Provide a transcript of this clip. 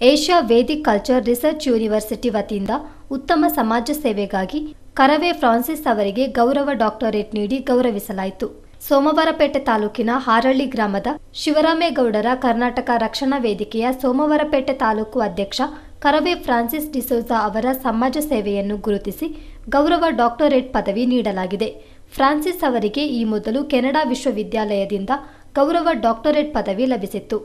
Asia Vedic Culture Research University ವತಿಯಿಂದ ಉತ್ತಮ ಸಮಾಜ ಸೇವೆಗಾಗಿ ಕರವೇ ಫ್ರಾನ್ಸಿಸ್ ಅವರಿಗೆ ಗೌರವ ಡಾಕ್ಟರೇಟ್ ನೀಡಿ ಗೌರವಿಸಲಾಯಿತು. ಸೋಮವಾರಪೇಟೆ ತಾಲೂಕಿನ ಹಾರಳ್ಳಿ ಗ್ರಾಮದ ಶಿವರಾಮೇಗೌಡರ ಕರ್ನಾಟಕ ರಕ್ಷಣಾ ವೇದಿಕೆಯ ಸೋಮವಾರಪೇಟೆ ತಾಲೂಕು ಅಧ್ಯಕ್ಷ ಕರವೇ ಫ್ರಾನ್ಸಿಸ್ ಡಿಸೋಜಾ ಅವರ ಸಮಾಜ ಸೇವೆಯನ್ನು ಗುರುತಿಸಿ ಗೌರವ ಡಾಕ್ಟರೇಟ್ ಪದವಿ ನೀಡಲಾಗಿದೆ. ಫ್ರಾನ್ಸಿಸ್ ಅವರಿಗೆ ಈ ಮೊದಲು ಕೆನಡಾ ವಿಶ್ವವಿದ್ಯಾಲಯದಿಂದ ಗೌರವ ಡಾಕ್ಟರೇಟ್ ಪದವಿ ಲಭಿಸಿತ್ತು.